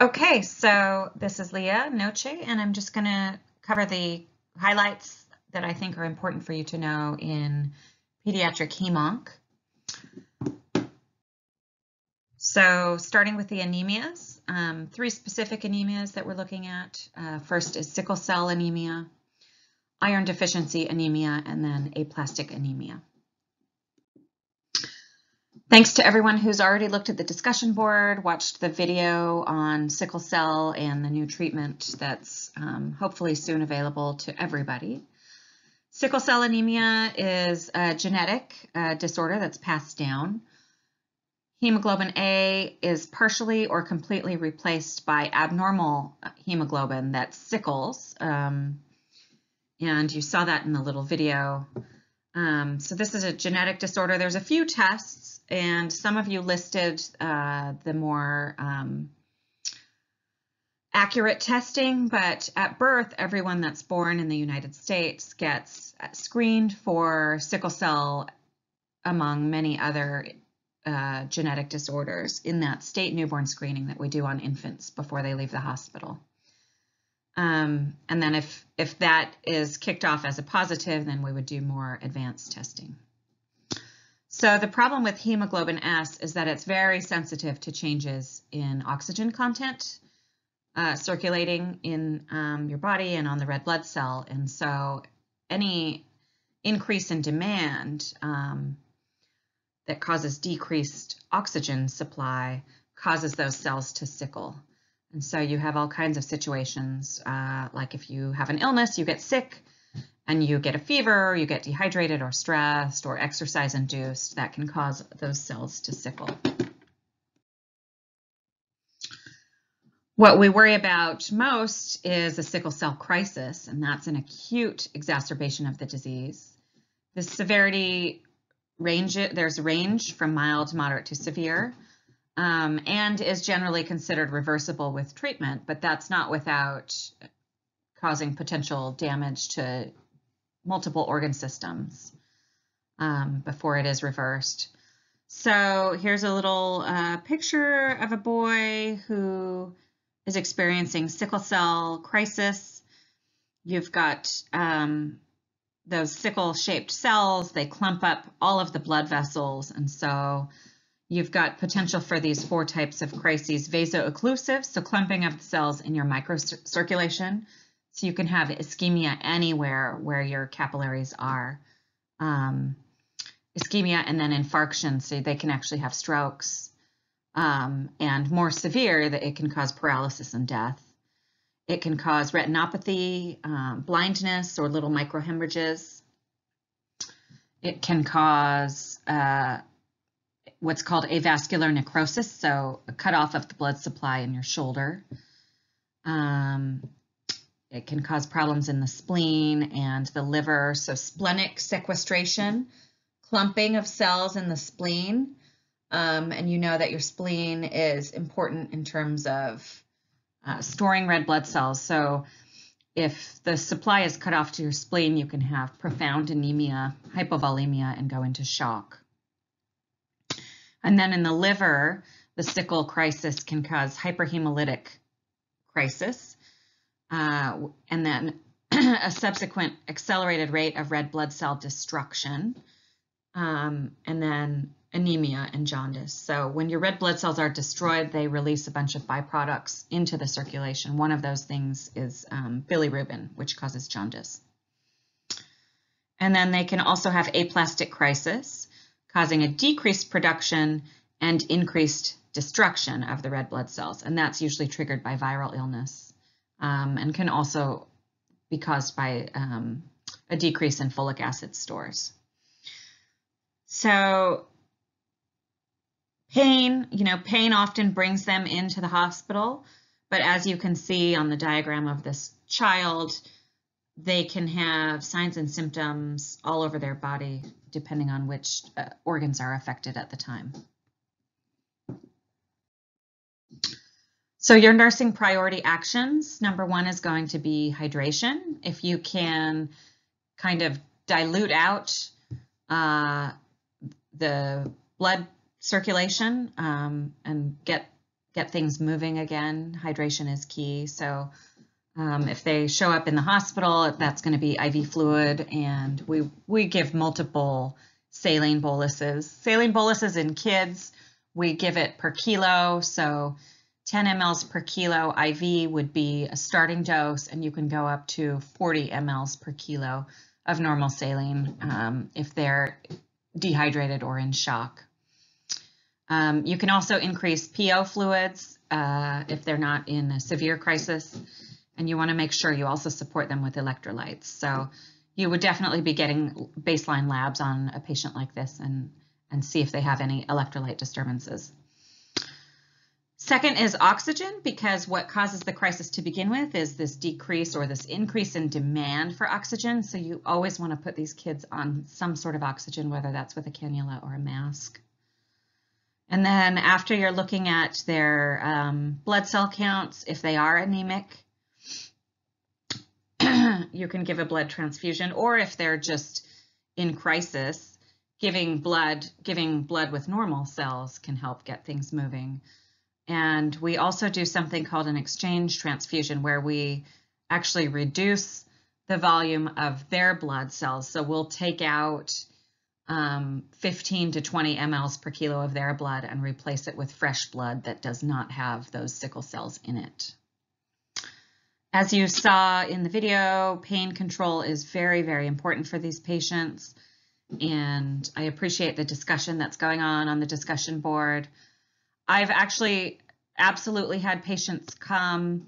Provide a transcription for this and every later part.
Okay, so this is Leah Noche, and I'm just going to cover the highlights that I think are important for you to know in pediatric hemonc. So starting with the anemias, um, three specific anemias that we're looking at. Uh, first is sickle cell anemia, iron deficiency anemia, and then aplastic anemia. Thanks to everyone who's already looked at the discussion board, watched the video on sickle cell and the new treatment that's um, hopefully soon available to everybody. Sickle cell anemia is a genetic uh, disorder that's passed down. Hemoglobin A is partially or completely replaced by abnormal hemoglobin that sickles. Um, and you saw that in the little video. Um, so this is a genetic disorder. There's a few tests and some of you listed uh, the more um, accurate testing, but at birth, everyone that's born in the United States gets screened for sickle cell among many other uh, genetic disorders in that state newborn screening that we do on infants before they leave the hospital. Um, and then if, if that is kicked off as a positive, then we would do more advanced testing. So the problem with hemoglobin S is that it's very sensitive to changes in oxygen content uh, circulating in um, your body and on the red blood cell. And so any increase in demand um, that causes decreased oxygen supply causes those cells to sickle. And so you have all kinds of situations, uh, like if you have an illness, you get sick, and you get a fever, you get dehydrated or stressed or exercise induced, that can cause those cells to sickle. What we worry about most is a sickle cell crisis, and that's an acute exacerbation of the disease. The severity range, there's a range from mild to moderate to severe, um, and is generally considered reversible with treatment, but that's not without causing potential damage to multiple organ systems um, before it is reversed. So here's a little uh, picture of a boy who is experiencing sickle cell crisis. You've got um, those sickle-shaped cells. They clump up all of the blood vessels, and so you've got potential for these four types of crises. Vaso-occlusive, so clumping of the cells in your microcirculation. So you can have ischemia anywhere where your capillaries are. Um, ischemia and then infarction, so they can actually have strokes. Um, and more severe, that it can cause paralysis and death. It can cause retinopathy, um, blindness, or little microhemorrhages. It can cause uh, what's called avascular necrosis, so a cutoff of the blood supply in your shoulder. Um, it can cause problems in the spleen and the liver. So splenic sequestration, clumping of cells in the spleen. Um, and you know that your spleen is important in terms of uh, storing red blood cells. So if the supply is cut off to your spleen, you can have profound anemia, hypovolemia, and go into shock. And then in the liver, the sickle crisis can cause hyperhemolytic crisis uh, and then a subsequent accelerated rate of red blood cell destruction, um, and then anemia and jaundice. So when your red blood cells are destroyed, they release a bunch of byproducts into the circulation. One of those things is um, bilirubin, which causes jaundice. And then they can also have aplastic crisis, causing a decreased production and increased destruction of the red blood cells. And that's usually triggered by viral illness um, and can also be caused by um, a decrease in folic acid stores. So pain, you know, pain often brings them into the hospital, but as you can see on the diagram of this child, they can have signs and symptoms all over their body depending on which uh, organs are affected at the time. So your nursing priority actions, number one is going to be hydration. If you can kind of dilute out uh, the blood circulation um, and get get things moving again. Hydration is key. So um, if they show up in the hospital, that's going to be IV fluid, and we we give multiple saline boluses. Saline boluses in kids, we give it per kilo. So 10 mLs per kilo IV would be a starting dose, and you can go up to 40 mLs per kilo of normal saline um, if they're dehydrated or in shock. Um, you can also increase PO fluids uh, if they're not in a severe crisis, and you want to make sure you also support them with electrolytes. So you would definitely be getting baseline labs on a patient like this and, and see if they have any electrolyte disturbances. Second is oxygen, because what causes the crisis to begin with is this decrease or this increase in demand for oxygen. So you always want to put these kids on some sort of oxygen, whether that's with a cannula or a mask. And then after you're looking at their um, blood cell counts, if they are anemic, you can give a blood transfusion, or if they're just in crisis, giving blood, giving blood with normal cells can help get things moving. And we also do something called an exchange transfusion where we actually reduce the volume of their blood cells. So we'll take out um, 15 to 20 mLs per kilo of their blood and replace it with fresh blood that does not have those sickle cells in it. As you saw in the video, pain control is very, very important for these patients. And I appreciate the discussion that's going on on the discussion board. I've actually absolutely had patients come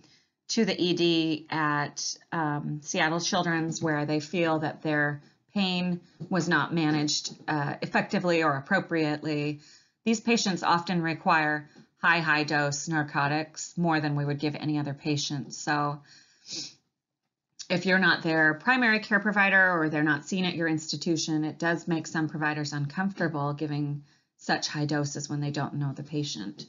to the ED at um, Seattle Children's where they feel that their pain was not managed uh, effectively or appropriately. These patients often require high, high dose narcotics more than we would give any other patient. So if you're not their primary care provider or they're not seen at your institution, it does make some providers uncomfortable giving such high doses when they don't know the patient.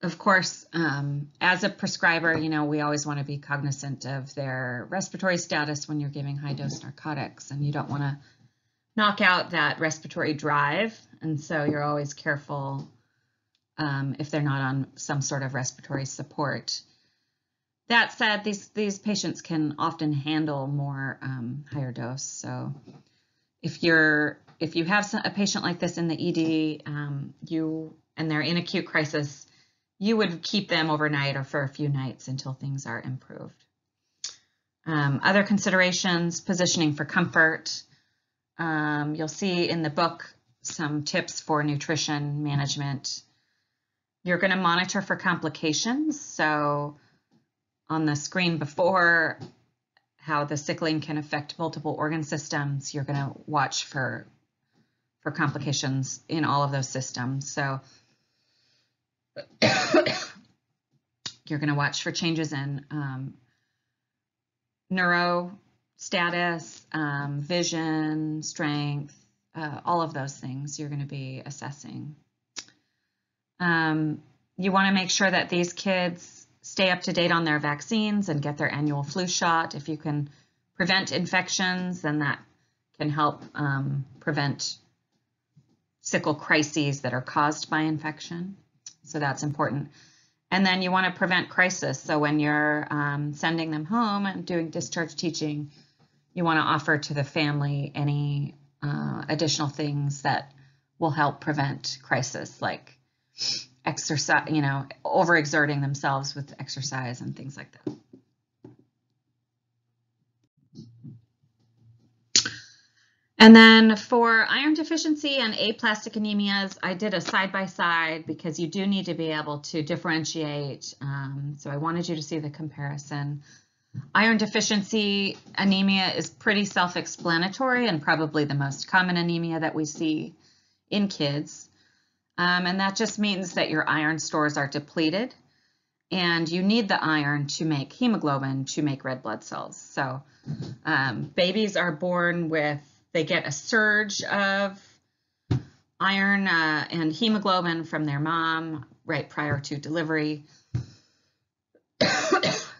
Of course, um, as a prescriber, you know, we always want to be cognizant of their respiratory status when you're giving high dose narcotics, and you don't want to knock out that respiratory drive. And so you're always careful um, if they're not on some sort of respiratory support. That said, these these patients can often handle more um, higher dose. So if you're if you have a patient like this in the ED, um, you and they're in acute crisis, you would keep them overnight or for a few nights until things are improved. Um, other considerations, positioning for comfort. Um, you'll see in the book some tips for nutrition management. You're going to monitor for complications. So on the screen before, how the sickling can affect multiple organ systems, you're going to watch for complications in all of those systems. So you're going to watch for changes in um, neuro status, um, vision, strength, uh, all of those things you're going to be assessing. Um, you want to make sure that these kids stay up to date on their vaccines and get their annual flu shot. If you can prevent infections, then that can help um, prevent sickle crises that are caused by infection. So that's important. And then you want to prevent crisis. So when you're um, sending them home and doing discharge teaching, you want to offer to the family any uh, additional things that will help prevent crisis, like exercise, you know, overexerting themselves with exercise and things like that. And then for iron deficiency and aplastic anemias, I did a side-by-side -side because you do need to be able to differentiate. Um, so I wanted you to see the comparison. Iron deficiency anemia is pretty self-explanatory and probably the most common anemia that we see in kids. Um, and that just means that your iron stores are depleted and you need the iron to make hemoglobin to make red blood cells. So um, babies are born with they get a surge of iron uh, and hemoglobin from their mom right prior to delivery.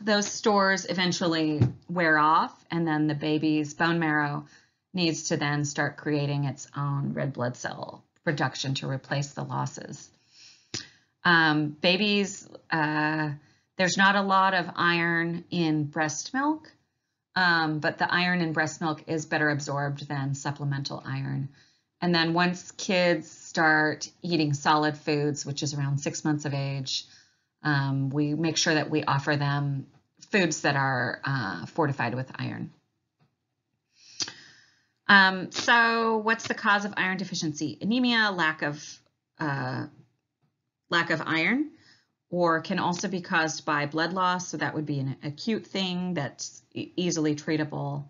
Those stores eventually wear off, and then the baby's bone marrow needs to then start creating its own red blood cell production to replace the losses. Um, babies, uh, there's not a lot of iron in breast milk, um, but the iron in breast milk is better absorbed than supplemental iron. And then once kids start eating solid foods, which is around six months of age, um, we make sure that we offer them foods that are uh, fortified with iron. Um, so what's the cause of iron deficiency? Anemia, lack of, uh, lack of iron, or can also be caused by blood loss. So that would be an acute thing that's easily treatable.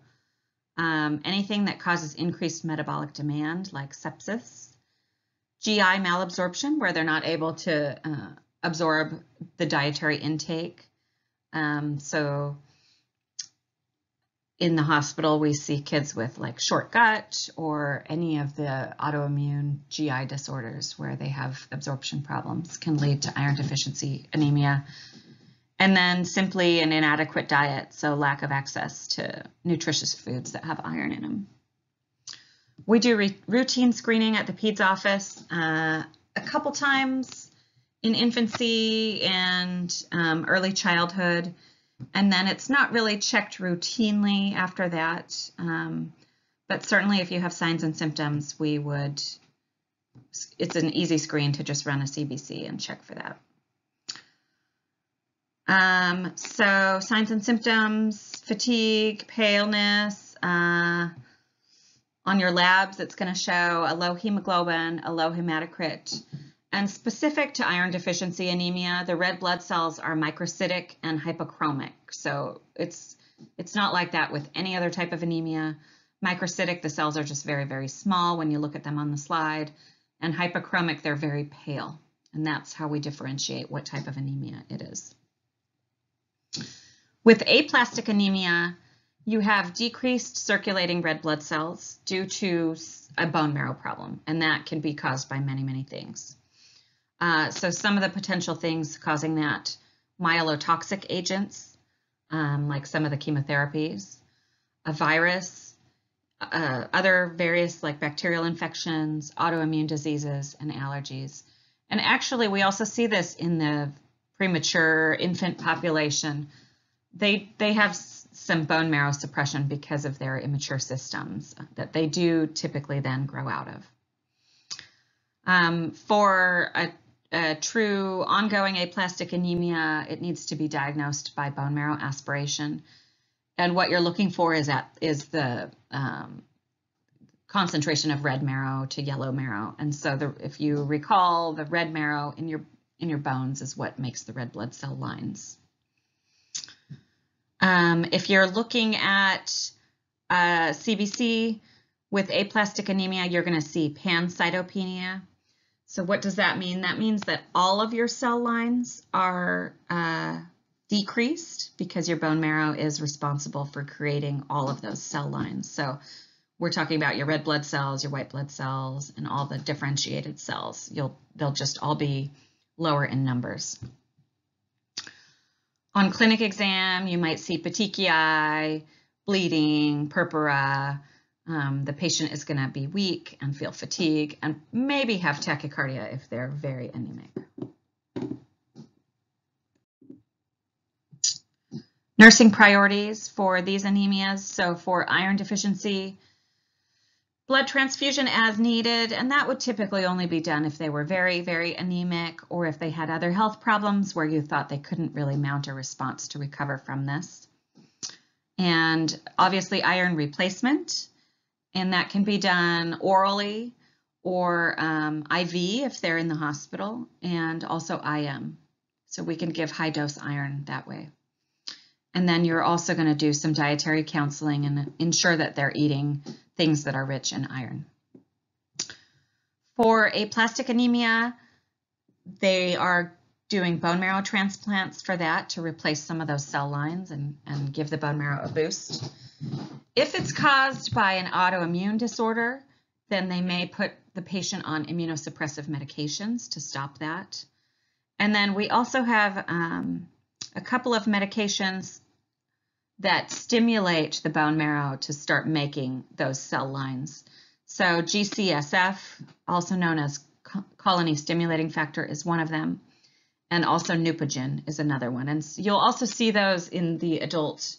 Um, anything that causes increased metabolic demand, like sepsis. GI malabsorption, where they're not able to uh, absorb the dietary intake. Um, so in the hospital, we see kids with like short gut or any of the autoimmune GI disorders where they have absorption problems can lead to iron deficiency anemia. And then simply an inadequate diet, so lack of access to nutritious foods that have iron in them. We do routine screening at the PEDS office uh, a couple times in infancy and um, early childhood. And then it's not really checked routinely after that. Um, but certainly if you have signs and symptoms, we would, it's an easy screen to just run a CBC and check for that. Um, so signs and symptoms, fatigue, paleness, uh, on your labs, it's going to show a low hemoglobin, a low hematocrit, and specific to iron deficiency anemia, the red blood cells are microcytic and hypochromic. So it's it's not like that with any other type of anemia. Microcytic, the cells are just very, very small when you look at them on the slide. And hypochromic, they're very pale. And that's how we differentiate what type of anemia it is. With aplastic anemia, you have decreased circulating red blood cells due to a bone marrow problem, and that can be caused by many, many things. Uh, so some of the potential things causing that, myelotoxic agents, um, like some of the chemotherapies, a virus, uh, other various like bacterial infections, autoimmune diseases, and allergies. And actually, we also see this in the premature infant population. They, they have some bone marrow suppression because of their immature systems that they do typically then grow out of. Um, for a a true ongoing aplastic anemia, it needs to be diagnosed by bone marrow aspiration. And what you're looking for is at is the um, concentration of red marrow to yellow marrow. And so the, if you recall, the red marrow in your in your bones is what makes the red blood cell lines. Um, if you're looking at uh, CBC with aplastic anemia, you're going to see pancytopenia, so what does that mean? That means that all of your cell lines are uh, decreased because your bone marrow is responsible for creating all of those cell lines. So we're talking about your red blood cells, your white blood cells, and all the differentiated cells. You'll They'll just all be lower in numbers. On clinic exam, you might see petechiae, bleeding, purpura, um, the patient is going to be weak and feel fatigue and maybe have tachycardia if they're very anemic. Nursing priorities for these anemias. So for iron deficiency, blood transfusion as needed, and that would typically only be done if they were very, very anemic or if they had other health problems where you thought they couldn't really mount a response to recover from this. And obviously iron replacement and that can be done orally or um, IV if they're in the hospital, and also IM. So we can give high dose iron that way. And then you're also going to do some dietary counseling and ensure that they're eating things that are rich in iron. For aplastic anemia, they are doing bone marrow transplants for that to replace some of those cell lines and, and give the bone marrow a boost. If it's caused by an autoimmune disorder, then they may put the patient on immunosuppressive medications to stop that. And then we also have um, a couple of medications that stimulate the bone marrow to start making those cell lines. So GCSF, also known as colony stimulating factor, is one of them. and also Neupogen is another one. And you'll also see those in the adult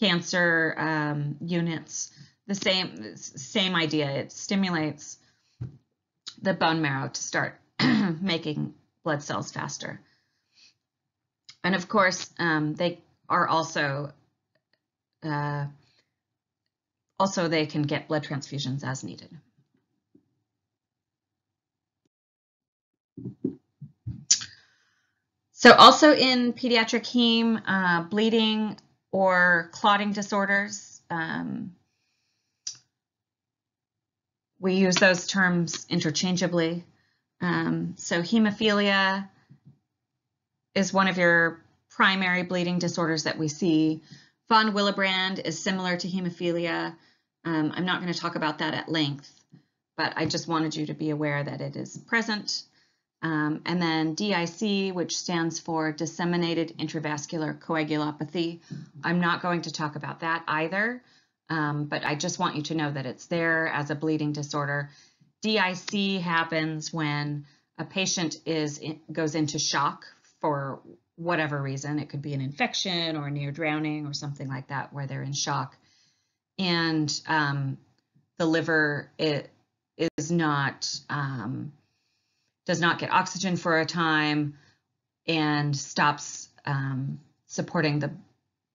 cancer um, units. The same same idea. It stimulates the bone marrow to start making blood cells faster. And of course, um, they are also uh, also they can get blood transfusions as needed. So also in pediatric heme, uh, bleeding or clotting disorders, um, we use those terms interchangeably. Um, so hemophilia is one of your primary bleeding disorders that we see. Von Willebrand is similar to hemophilia. Um, I'm not going to talk about that at length, but I just wanted you to be aware that it is present. Um, and then DIC, which stands for disseminated intravascular coagulopathy. I'm not going to talk about that either, um, but I just want you to know that it's there as a bleeding disorder. DIC happens when a patient is goes into shock for whatever reason. It could be an infection or near drowning or something like that, where they're in shock, and um, the liver it is not um, does not get oxygen for a time and stops um, supporting the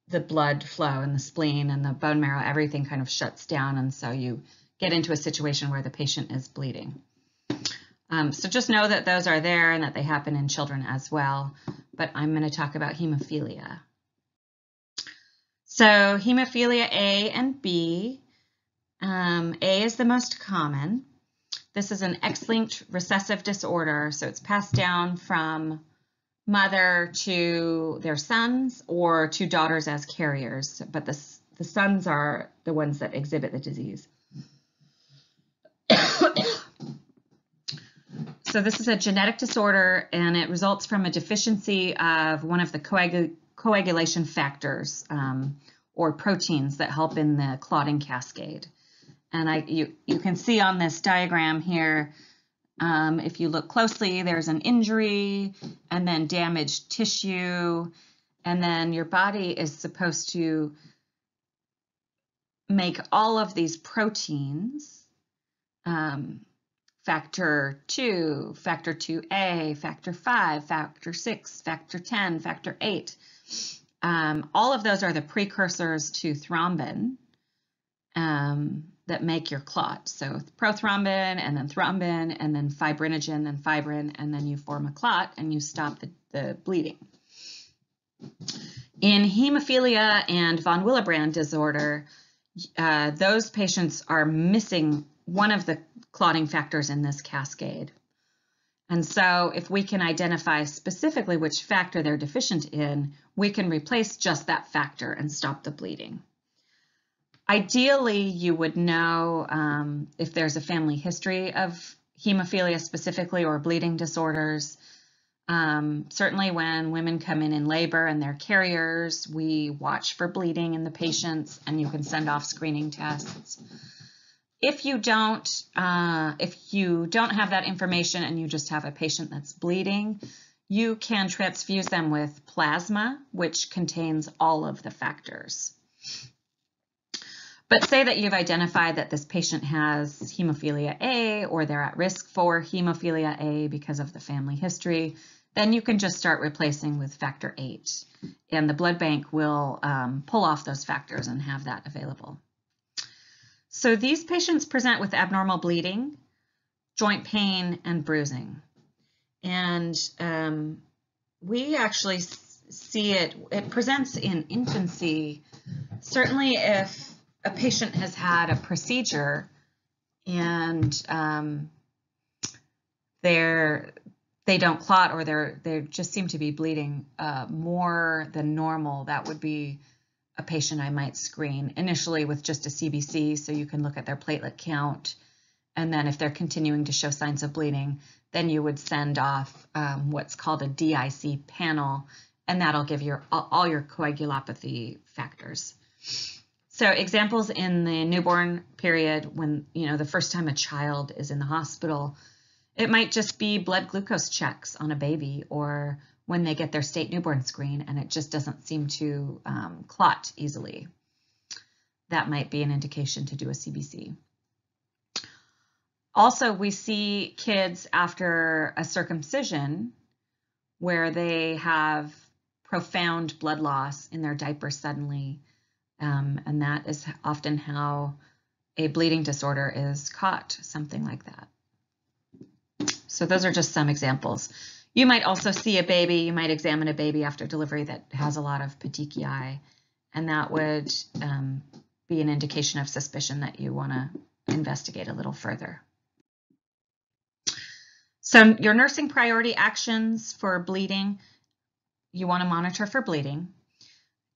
the blood flow in the spleen and the bone marrow, everything kind of shuts down. And so you get into a situation where the patient is bleeding. Um, so just know that those are there and that they happen in children as well. But I'm going to talk about hemophilia. So hemophilia A and B. Um, A is the most common. This is an X-linked recessive disorder, so it's passed down from mother to their sons or to daughters as carriers, but the, the sons are the ones that exhibit the disease. so this is a genetic disorder and it results from a deficiency of one of the coagul coagulation factors um, or proteins that help in the clotting cascade. And I, you, you can see on this diagram here, um, if you look closely, there's an injury and then damaged tissue. And then your body is supposed to make all of these proteins, um, factor 2, factor 2A, factor 5, factor 6, factor 10, factor 8. Um, all of those are the precursors to thrombin. Um, that make your clot. So prothrombin and then thrombin and then fibrinogen and fibrin, and then you form a clot and you stop the, the bleeding. In hemophilia and von Willebrand disorder, uh, those patients are missing one of the clotting factors in this cascade. And so if we can identify specifically which factor they're deficient in, we can replace just that factor and stop the bleeding. Ideally, you would know um, if there's a family history of hemophilia specifically or bleeding disorders. Um, certainly when women come in in labor and they're carriers, we watch for bleeding in the patients and you can send off screening tests. If you don't, uh, if you don't have that information and you just have a patient that's bleeding, you can transfuse them with plasma, which contains all of the factors. But say that you've identified that this patient has hemophilia A or they're at risk for hemophilia A because of the family history, then you can just start replacing with factor 8. And the blood bank will um, pull off those factors and have that available. So these patients present with abnormal bleeding, joint pain, and bruising. And um, we actually see it, it presents in infancy, certainly if a patient has had a procedure and um, they're they don't clot or they're they just seem to be bleeding uh, more than normal, that would be a patient I might screen initially with just a CBC, so you can look at their platelet count, and then if they're continuing to show signs of bleeding, then you would send off um, what's called a DIC panel, and that'll give you all, all your coagulopathy factors. So examples in the newborn period when, you know, the first time a child is in the hospital, it might just be blood glucose checks on a baby or when they get their state newborn screen and it just doesn't seem to um, clot easily. That might be an indication to do a CBC. Also, we see kids after a circumcision where they have profound blood loss in their diaper suddenly, um, and that is often how a bleeding disorder is caught, something like that. So those are just some examples. You might also see a baby, you might examine a baby after delivery that has a lot of petechiae, and that would um, be an indication of suspicion that you want to investigate a little further. So your nursing priority actions for bleeding, you want to monitor for bleeding.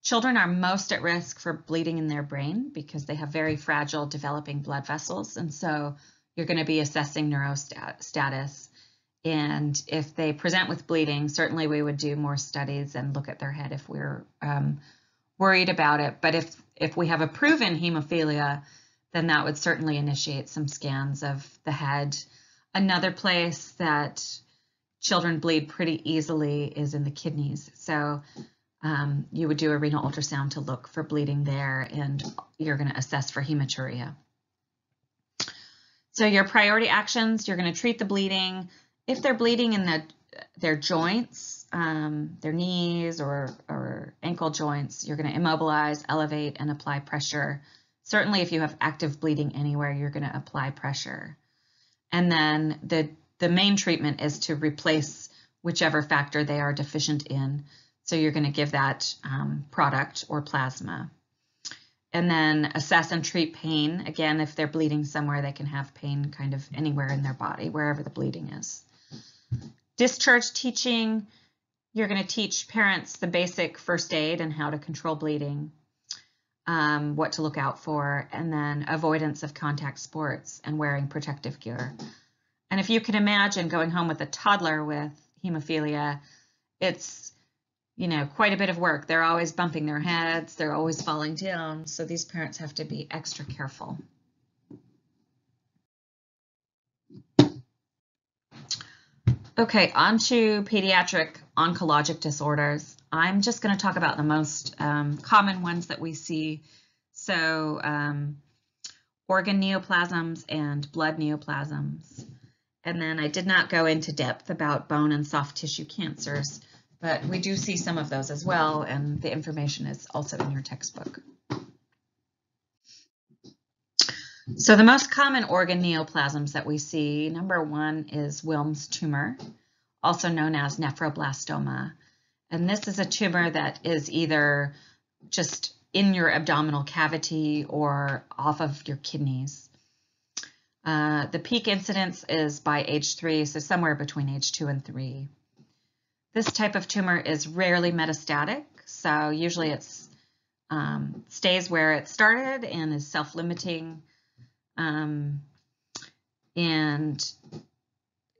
Children are most at risk for bleeding in their brain because they have very fragile developing blood vessels, and so you're going to be assessing neurostatus and if they present with bleeding, certainly we would do more studies and look at their head if we're um, worried about it. But if, if we have a proven hemophilia, then that would certainly initiate some scans of the head. Another place that children bleed pretty easily is in the kidneys. So um, you would do a renal ultrasound to look for bleeding there, and you're going to assess for hematuria. So your priority actions, you're going to treat the bleeding, if they're bleeding in the, their joints, um, their knees or, or ankle joints, you're going to immobilize, elevate, and apply pressure. Certainly, if you have active bleeding anywhere, you're going to apply pressure. And then the, the main treatment is to replace whichever factor they are deficient in. So you're going to give that um, product or plasma. And then assess and treat pain. Again, if they're bleeding somewhere, they can have pain kind of anywhere in their body, wherever the bleeding is. Discharge teaching, you're going to teach parents the basic first aid and how to control bleeding, um, what to look out for, and then avoidance of contact sports and wearing protective gear. And if you can imagine going home with a toddler with hemophilia, it's you know quite a bit of work. They're always bumping their heads, they're always falling down, so these parents have to be extra careful. Okay, on to pediatric oncologic disorders. I'm just going to talk about the most um, common ones that we see. So um, organ neoplasms and blood neoplasms. And then I did not go into depth about bone and soft tissue cancers, but we do see some of those as well, and the information is also in your textbook. So the most common organ neoplasms that we see, number one is Wilms tumor, also known as nephroblastoma. And this is a tumor that is either just in your abdominal cavity or off of your kidneys. Uh, the peak incidence is by age three, so somewhere between age two and three. This type of tumor is rarely metastatic, so usually it um, stays where it started and is self-limiting um, and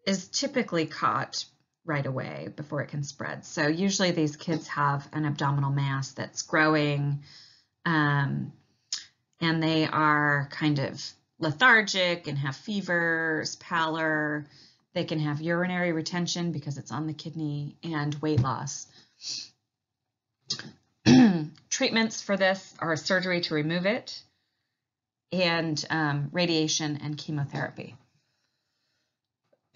is typically caught right away before it can spread. So usually these kids have an abdominal mass that's growing um, and they are kind of lethargic and have fevers, pallor. They can have urinary retention because it's on the kidney and weight loss. Treatments for this are surgery to remove it, and um, radiation and chemotherapy.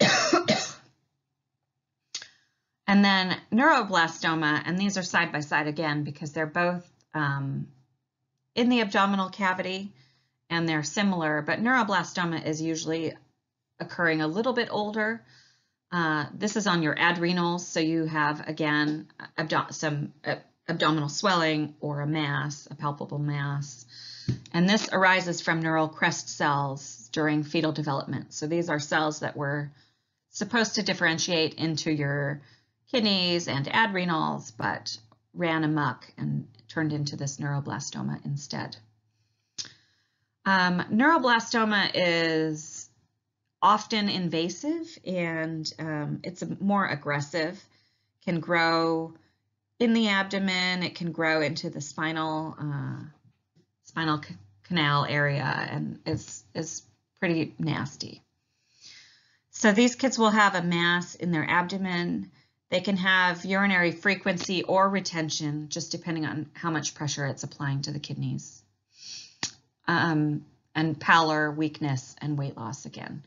and then neuroblastoma, and these are side by side again because they're both um, in the abdominal cavity and they're similar, but neuroblastoma is usually occurring a little bit older. Uh, this is on your adrenals, so you have, again, abdo some uh, abdominal swelling or a mass, a palpable mass. And this arises from neural crest cells during fetal development. So these are cells that were supposed to differentiate into your kidneys and adrenals, but ran amok and turned into this neuroblastoma instead. Um, neuroblastoma is often invasive and um, it's more aggressive, can grow in the abdomen, it can grow into the spinal uh, spinal canal area and is, is pretty nasty. So these kids will have a mass in their abdomen. They can have urinary frequency or retention, just depending on how much pressure it's applying to the kidneys. Um, and pallor, weakness, and weight loss again.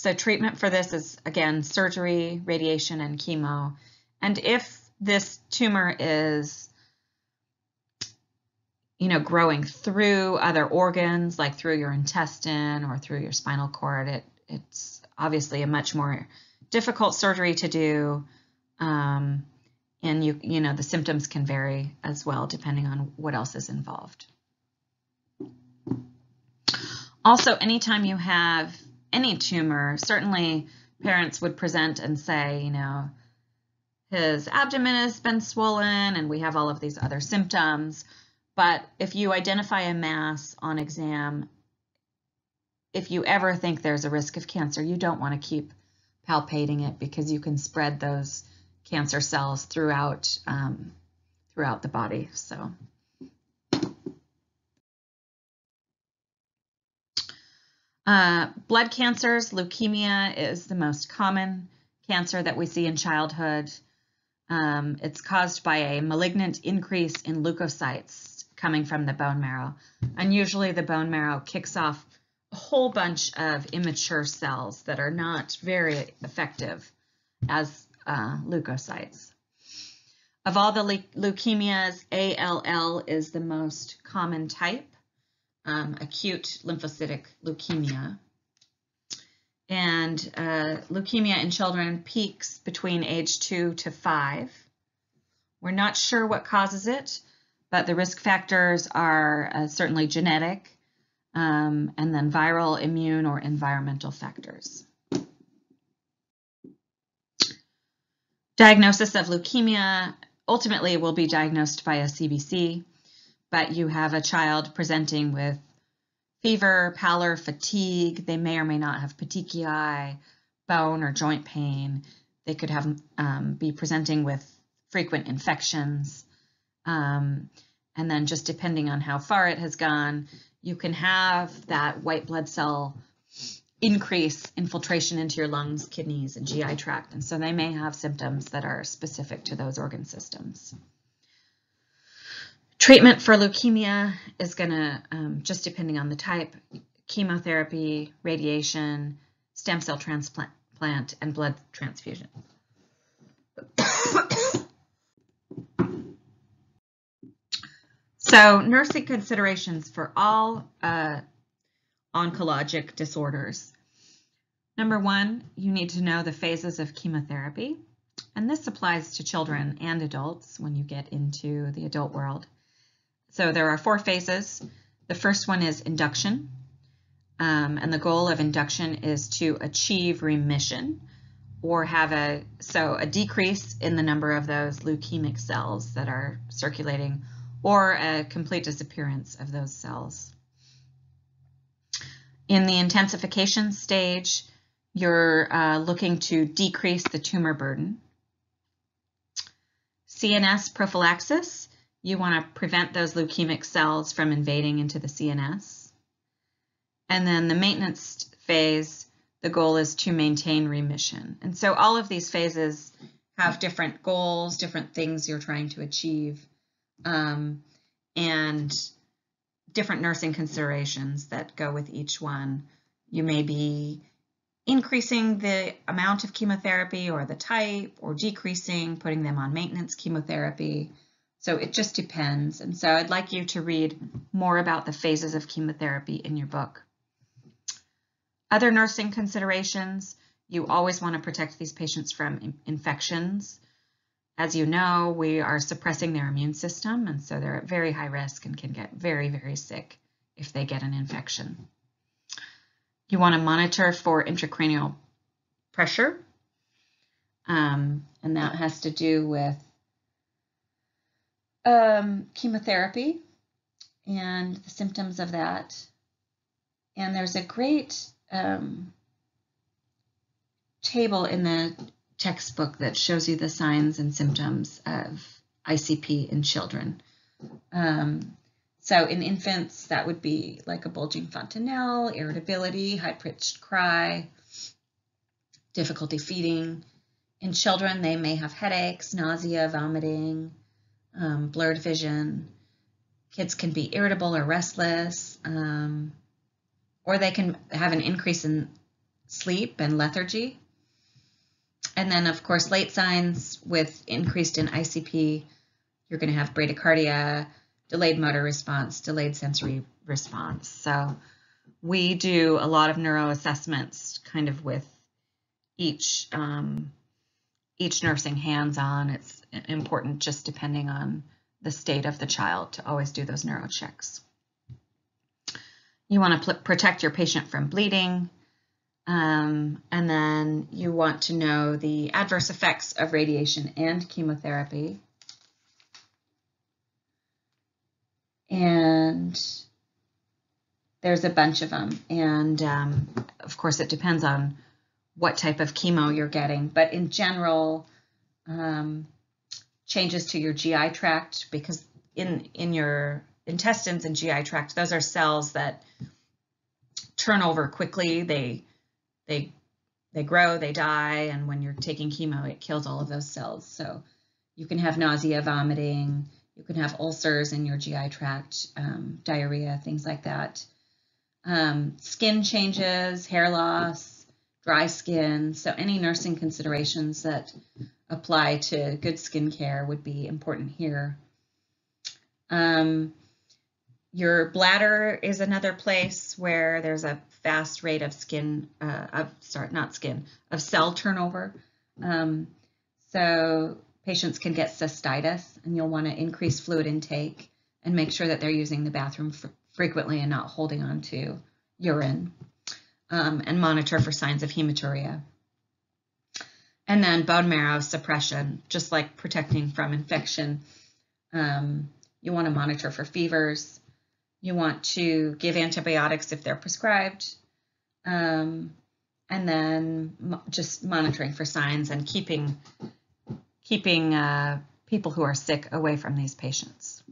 So treatment for this is, again, surgery, radiation, and chemo. And if this tumor is you know, growing through other organs, like through your intestine or through your spinal cord, it, it's obviously a much more difficult surgery to do. Um, and you, you know, the symptoms can vary as well, depending on what else is involved. Also, anytime you have any tumor, certainly parents would present and say, you know, his abdomen has been swollen and we have all of these other symptoms. But if you identify a mass on exam, if you ever think there's a risk of cancer, you don't want to keep palpating it because you can spread those cancer cells throughout um, throughout the body. So. Uh, blood cancers, leukemia is the most common cancer that we see in childhood. Um, it's caused by a malignant increase in leukocytes coming from the bone marrow. And usually the bone marrow kicks off a whole bunch of immature cells that are not very effective as uh, leukocytes. Of all the le leukemias, ALL is the most common type, um, acute lymphocytic leukemia. And uh, leukemia in children peaks between age two to five. We're not sure what causes it, but the risk factors are uh, certainly genetic um, and then viral, immune, or environmental factors. Diagnosis of leukemia ultimately will be diagnosed by a CBC, but you have a child presenting with fever, pallor, fatigue. They may or may not have petechiae, bone or joint pain. They could have um, be presenting with frequent infections. Um, and then just depending on how far it has gone, you can have that white blood cell increase infiltration into your lungs, kidneys, and GI tract. And so they may have symptoms that are specific to those organ systems. Treatment for leukemia is going to, um, just depending on the type, chemotherapy, radiation, stem cell transplant, and blood transfusion. So nursing considerations for all uh, oncologic disorders. Number one, you need to know the phases of chemotherapy. And this applies to children and adults when you get into the adult world. So there are four phases. The first one is induction. Um, and the goal of induction is to achieve remission or have a, so a decrease in the number of those leukemic cells that are circulating or a complete disappearance of those cells. In the intensification stage, you're uh, looking to decrease the tumor burden. CNS prophylaxis, you want to prevent those leukemic cells from invading into the CNS. And then the maintenance phase, the goal is to maintain remission. And so all of these phases have different goals, different things you're trying to achieve um, and different nursing considerations that go with each one. You may be increasing the amount of chemotherapy or the type or decreasing, putting them on maintenance chemotherapy. So it just depends. And so I'd like you to read more about the phases of chemotherapy in your book. Other nursing considerations, you always want to protect these patients from infections. As you know, we are suppressing their immune system, and so they're at very high risk and can get very, very sick if they get an infection. You want to monitor for intracranial pressure, um, and that has to do with um, chemotherapy and the symptoms of that. And there's a great um, table in the textbook that shows you the signs and symptoms of ICP in children. Um, so in infants, that would be like a bulging fontanelle, irritability, high-pitched cry, difficulty feeding. In children, they may have headaches, nausea, vomiting, um, blurred vision. Kids can be irritable or restless, um, or they can have an increase in sleep and lethargy. And then, of course, late signs with increased in ICP, you're going to have bradycardia, delayed motor response, delayed sensory response. So we do a lot of neuro assessments kind of with each um, each nursing hands-on. It's important just depending on the state of the child to always do those neuro checks. You want to protect your patient from bleeding. Um, and then you want to know the adverse effects of radiation and chemotherapy. And there's a bunch of them. And um, of course, it depends on what type of chemo you're getting. But in general, um, changes to your GI tract, because in, in your intestines and GI tract, those are cells that turn over quickly. They, they, they grow, they die, and when you're taking chemo, it kills all of those cells. So you can have nausea, vomiting, you can have ulcers in your GI tract, um, diarrhea, things like that um, skin changes, hair loss, dry skin. So any nursing considerations that apply to good skin care would be important here. Um, your bladder is another place where there's a fast rate of skin, uh, of sorry, not skin, of cell turnover. Um, so patients can get cystitis, and you'll want to increase fluid intake and make sure that they're using the bathroom frequently and not holding on to urine, um, and monitor for signs of hematuria. And then bone marrow suppression, just like protecting from infection. Um, you want to monitor for fevers. You want to give antibiotics if they're prescribed. Um, and then mo just monitoring for signs and keeping keeping uh, people who are sick away from these patients.